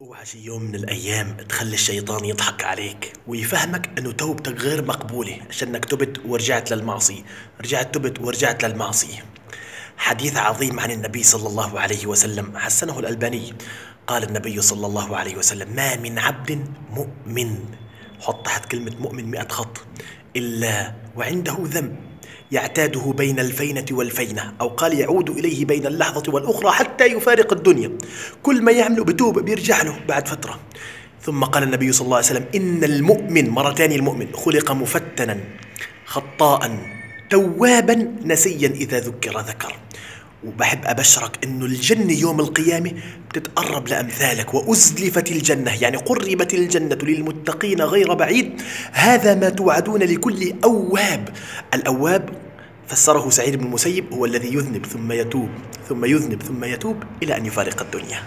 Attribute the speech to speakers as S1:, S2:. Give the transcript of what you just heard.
S1: أوعى شي يوم من الأيام تخلي الشيطان يضحك عليك ويفهمك إنه توبتك غير مقبولة عشانك تبت ورجعت للمعصية رجعت تبت ورجعت للمعصية حديث عظيم عن النبي صلى الله عليه وسلم حسنه الألباني. قال النبي صلى الله عليه وسلم ما من عبد مؤمن. حط تحت كلمة مؤمن مئة خط. إلا وعنده ذنب. يعتاده بين الفينة والفينة أو قال يعود إليه بين اللحظة والأخرى حتى يفارق الدنيا. كل ما يعمله بتوب بيرجع له بعد فترة. ثم قال النبي صلى الله عليه وسلم إن المؤمن مرة المؤمن خلق مفتنا خطاء توابا نسيا إذا ذكر ذكر. وبحب أبشرك إنه الجنة يوم القيامة بتتقرب لأمثالك وأزلفت الجنة يعني قربت الجنة للمتقين غير بعيد. هذا ما توعدون لكل أواب. الأواب فسره سعيد بن المسيب هو الذي يذنب ثم يتوب ثم يذنب ثم يتوب إلى أن يفارق الدنيا.